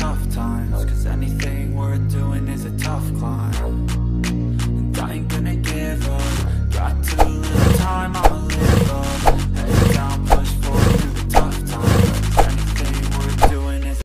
tough times Cause anything worth doing is a tough climb.